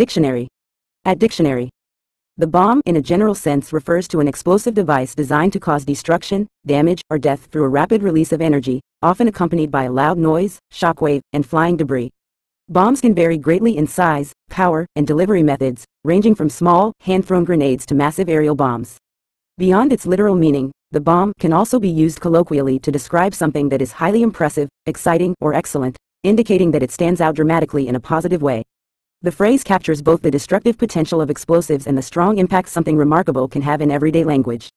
Dictionary. At dictionary. The bomb, in a general sense, refers to an explosive device designed to cause destruction, damage, or death through a rapid release of energy, often accompanied by a loud noise, shockwave, and flying debris. Bombs can vary greatly in size, power, and delivery methods, ranging from small, hand-thrown grenades to massive aerial bombs. Beyond its literal meaning, the bomb can also be used colloquially to describe something that is highly impressive, exciting, or excellent, indicating that it stands out dramatically in a positive way. The phrase captures both the destructive potential of explosives and the strong impact something remarkable can have in everyday language.